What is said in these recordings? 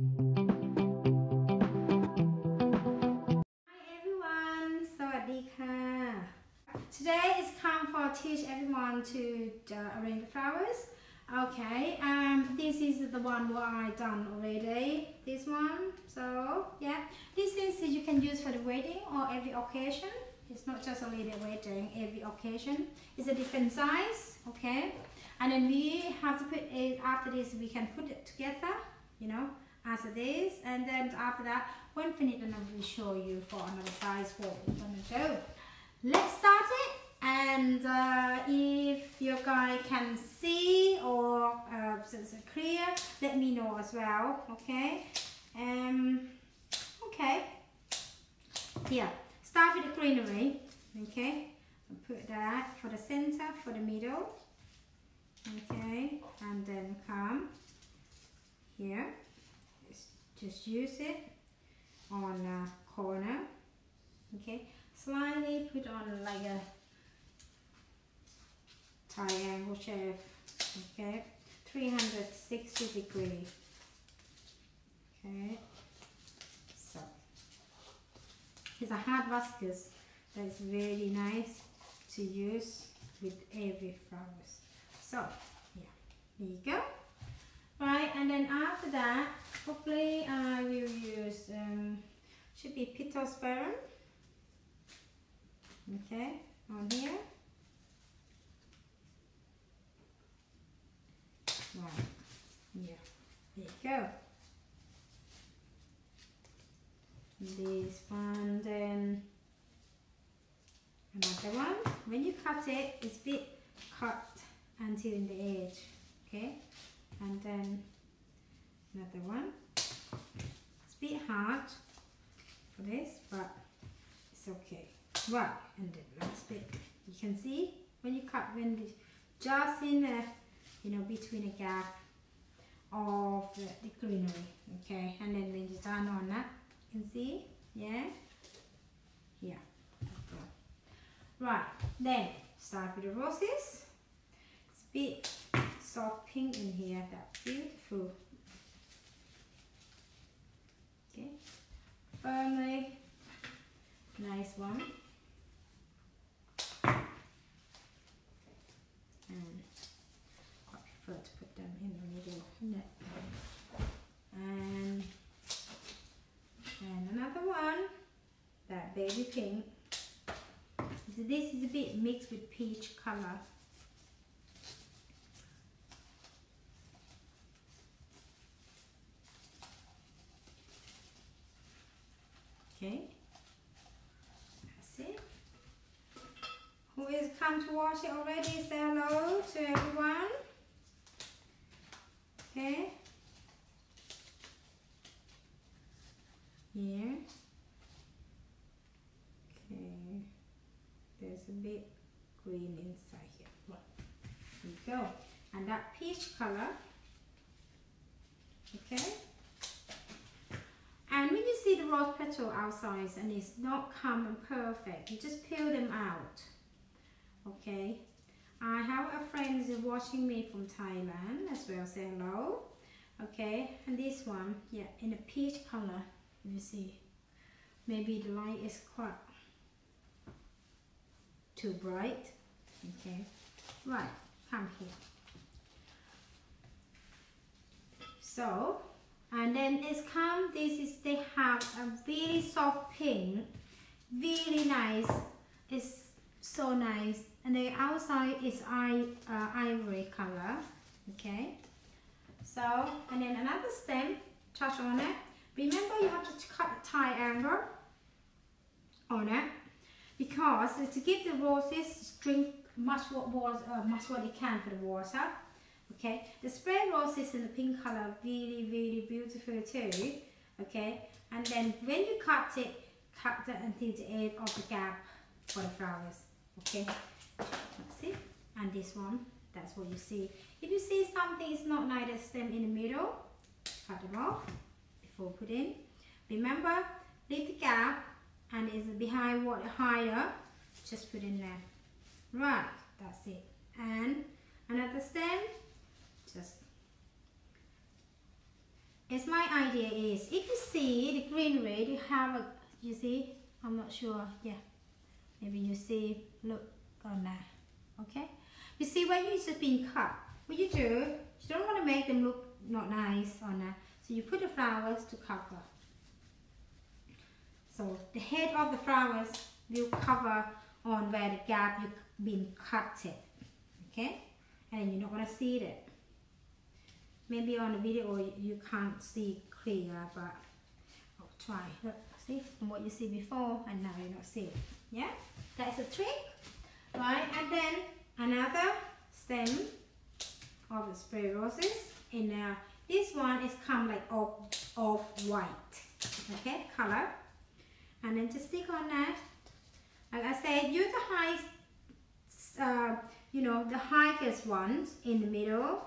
everyone สวัสดีค่ะ Today is come for teach everyone to uh, arrange the flowers okay um this is the one what I done already this one so yeah this is you can use for the wedding or every occasion it's not just only the wedding every occasion it's a different size okay and then we have to put it after this we can put it together you know As it is. And then after that when finished then I will show you for another size what we're let's start it. And uh, if your guy can see or uh, it's clear let me know as well okay? Um okay. Here start with the greenery okay? Put that for the center for the middle okay? And then come here just use it on a corner okay? Slightly put on like a triangle shape okay? 360 degree okay? So it's a hard ruscus that's very nice to use with every flowers. So yeah there you go. Right and then after that hopefully I will use um, should be pittosporum okay on here. Right yeah there you go. This one then. Another one. When you cut it it's bit cut until in the edge okay? And then another one. It's a bit hard for this but it's okay. Right and the last bit. You can see when you cut when the just in the you know between the gap of the, greenery okay? And then when you're done on that you can see yeah? Yeah right then start with the roses. It's a bit soft pink in here that's beautiful okay. Firmly. Nice one. And I prefer to put them in the middle and and another one. That baby pink. So this is a bit mixed with peach color okay that's it come to watch it already. Say hello to everyone. Okay. Here. Okay. There's a bit green inside here. There go. And that peach color. Okay. And when you see the rose petal outside and it's not come perfect, you just peel them out. Okay. I have a friend watching me from Thailand as well. Say hello. Okay. And this one, yeah, in a peach color. You see. Maybe the light is quite too bright. Okay. Right. Come here. So and then it's come this is they have a really soft pink really nice it's so nice and the outside is eye, uh, ivory color okay? So and then another stem touch on it. Remember you have to cut a angle on it because to give the roses drink much what was uh, much what they can for the water okay? The spray roses in the pink color really really beautiful too okay? And then when you cut it cut it until the edge of the gap for the flowers okay it and this one that's what you see. If you see something is not nice stem in the middle cut it off before put in. Remember leave the gap and it's behind what higher just put in there. Right that's it. And another stem just. Is my idea is if you see the greenery, you have a, you see, I'm not sure, yeah, maybe you see, look on that, okay? You see when you just been cut, what you do, you don't want to make them look not nice on that, so you put the flowers to cover. So the head of the flowers will cover on where the gap you've been cut it, okay? And you're not gonna see it maybe on the video you can't see clear but I'll try look see from what you see before and now you not see it yeah that's a trick right and then another stem of the spray roses and now this one is come like off off white. Okay color. And then just stick on that like I said use the high uh, you know the highest ones in the middle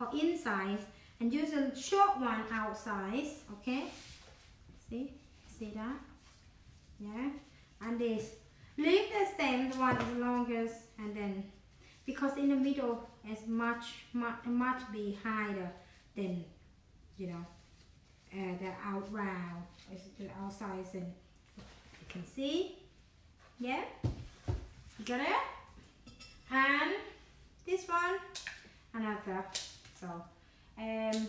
or inside and use a short one outside. Okay see see that? Yeah and this leave the the one is longest and then because in the middle is much much much be higher than you know uh, the out round the outside you can see yeah you got it? And this one another so um,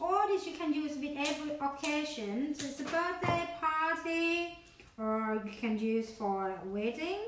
all this you can use with every occasion. So it's a birthday party or you can use for wedding.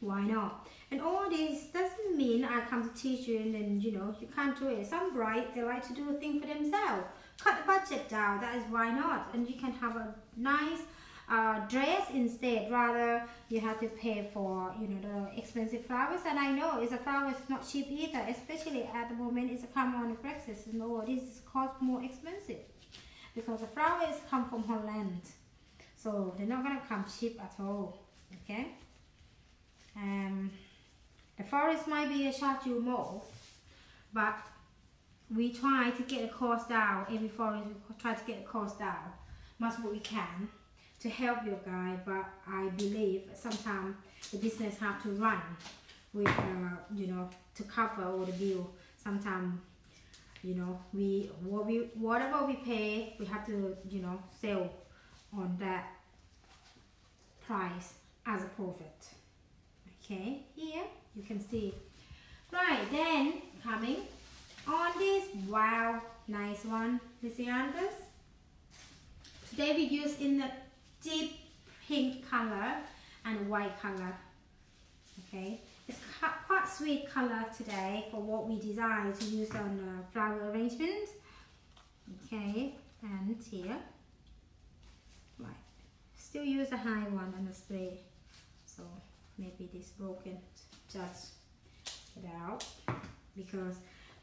Why not? And all this doesn't mean I come to teach you and then you know you can't do it. Some bright they like to do a thing for themselves. Cut the budget down that is why not? And you can have a nice uh, dress instead. Rather you have to pay for you know the expensive flowers. And I know it's a flower is not cheap either especially at the moment it's a come on Brexit no this is cost more expensive. Because the flowers come from Holland so they're not gonna come cheap at all okay? Um, the forest might be a charge you more but we try to get the cost down every forest we try to get the cost down much what we can to help your guy but I believe sometimes the business have to run with uh, you know to cover all the bill. Sometimes you know we what we whatever we pay we have to you know sell on that price as a profit okay here you can see right then coming on this wow nice one Lisianthus today we use in the deep pink color and white color. Okay, it's quite sweet color today for what we designed to use on the flower arrangement. Okay, and here, still use a high one on the spray. So maybe this broken, just get out. Because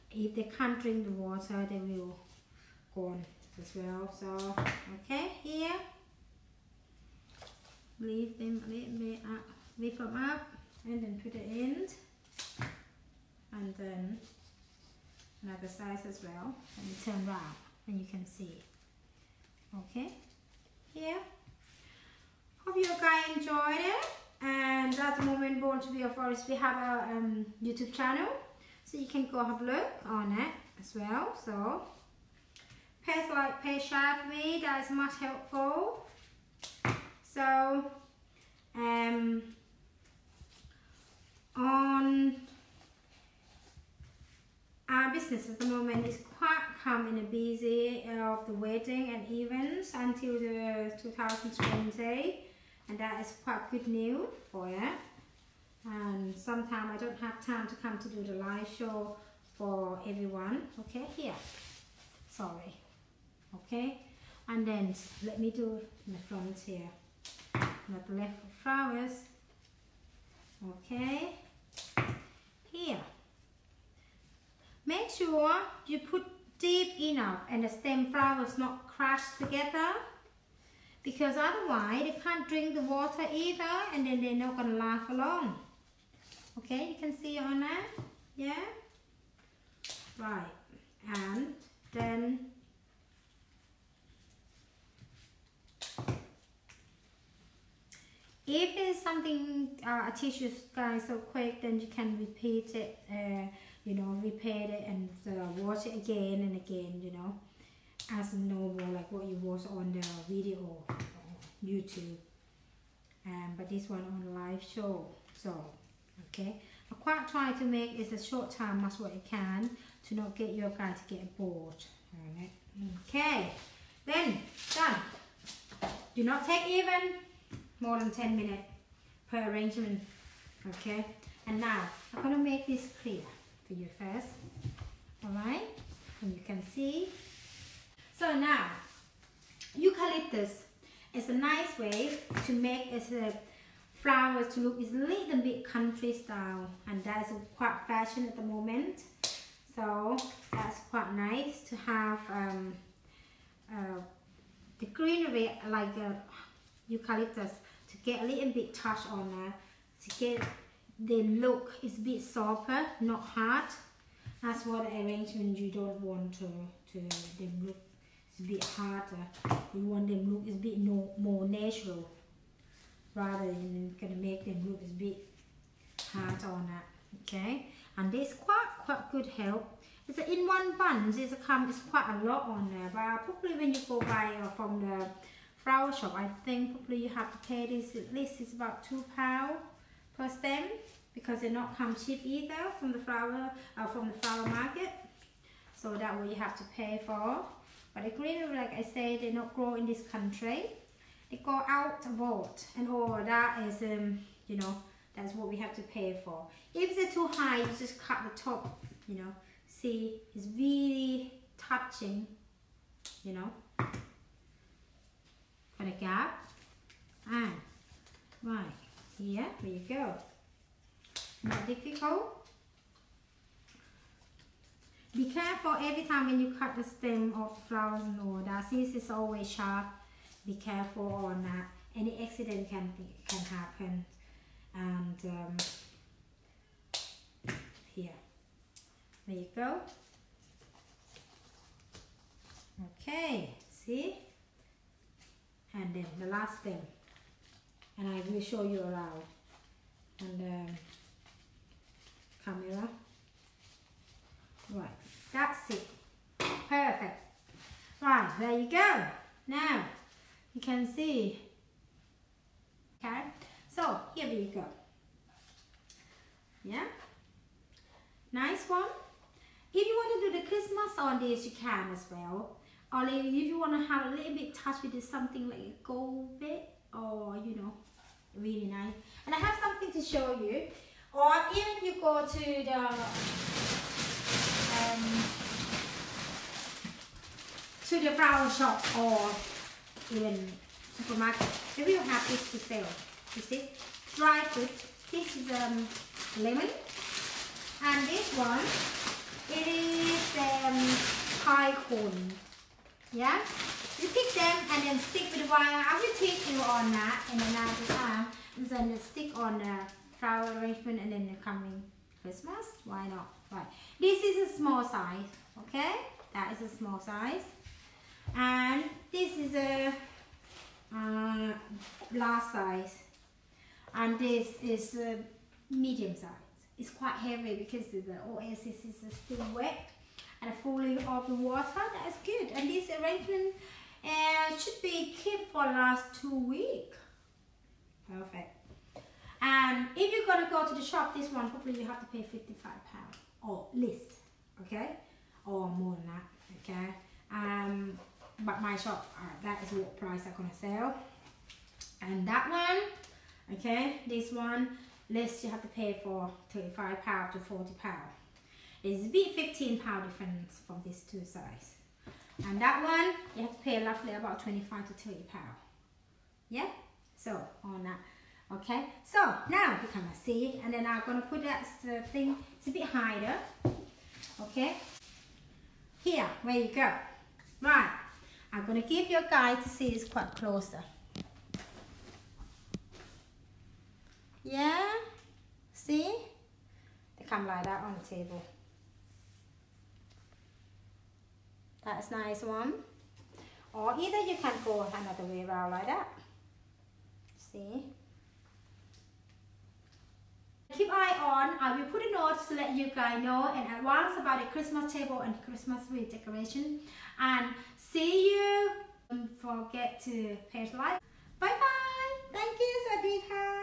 if they can't drink the water, they will go on as well. So okay, here. Leave them a little bit up, lift them up and then put it in. And then another size as well. And turn around and you can see. Okay here hope you guys enjoyed it and at the moment born to be a florist. We have a um, youtube channel so you can go have a look on it as well. So page like page share for me. That is much helpful. So, um, on our business at the moment is quite calm and busy of the wedding and events until the 2020 and that is quite good news for you. Um, and sometimes I don't have time to come to do the live show for everyone. Okay here. Sorry. Okay. And then let me do the front here. Not left flowers. Okay. Here. Make sure you put deep enough and the stem flowers not crushed together because otherwise they can't drink the water either and then they're not gonna last long. Okay you can see on that? Yeah? Right and then if it's something uh, I teach you guys so quick then you can repeat it uh, you know repeat it and uh, watch it again and again you know as normal like what you watch on the video on YouTube. Um, but this one on live show so okay. I quite try to make it a short time as what I can to not get your guy to get bored alright? Okay then done. Do not take even more than 10 minutes per arrangement okay? And now I'm gonna make this clear for you first alright? And you can see so now eucalyptus is a nice way to make it a flowers to look is a little bit country style and that's quite fashion at the moment. So that's quite nice to have um, uh, the greenery like uh, eucalyptus to get a little bit touch on there to get the look is a bit softer not hard. That's what the arrangement you don't want to to them look it's a bit harder. You want them look it's a bit no, more natural rather than gonna make them look a bit hard on that okay? And this quite quite good help. It's a, in one bun? It's a come it's quite a lot on there but probably when you go buy uh, from the flower shop I think probably you have to pay this at least it's about two pound per stem because they're not come cheap either from the flower uh, from the flower market. So that way you have to pay for but the green like I say they not grow in this country. They go out abroad and all that is um you know that's what we have to pay for. If they're too high you just cut the top you know. See it's really touching you know for the gap. And right here there you go. Not difficult be careful every time when you cut the stem of flowers all that. Since it's always sharp be careful on that. Any accident can can happen. And um, here. There you go. Okay see? And then the last thing and I will show you around and um, camera right that's it perfect right there you go. Now you can see. Okay. So here we go. Yeah. Nice one. If you want to do the Christmas on this you can as well. Or if you want to have a little bit touch with something like a gold bit or you know really nice. And I have something to show you. Or even if you go to the um, to the flower shop or in supermarket. They will have this to sell. You see, dry fruit. This is um, lemon, and this one it is um, pie cone. Yeah, you pick them and then stick with the wire. I will teach you on that in another time. And then stick on the flower arrangement and then the coming Christmas. Why not? Right. This is a small size. Okay, that is a small size and this is a uh, large size. And this is a medium size. It's quite heavy because the oasis is still wet and falling off the water. That's good. And this arrangement uh, should be kept for last two weeks perfect. And if you're gonna go to the shop this one probably you have to pay 55 pounds or less okay? Or more than that okay? Um but my shop that is what price I'm gonna sell. And that one okay this one list you have to pay for 35 pound to 40 pound it's a bit 15 pound difference from these two size. And that one you have to pay roughly about 25 to 30 pound yeah? So on that okay? So now you can see and then I'm gonna put that uh, thing it's a bit higher okay? Here where you go. Right I'm going to give you a guide to see this quite closer. Yeah? See? They come like that on the table. That's nice one. Or either you can go another way around like that. See? Keep eye on. I will put a note to let you guys know in advance about the Christmas table and Christmas tree decoration. And see you don't forget to press like bye bye thank you สวัสดีค่ะ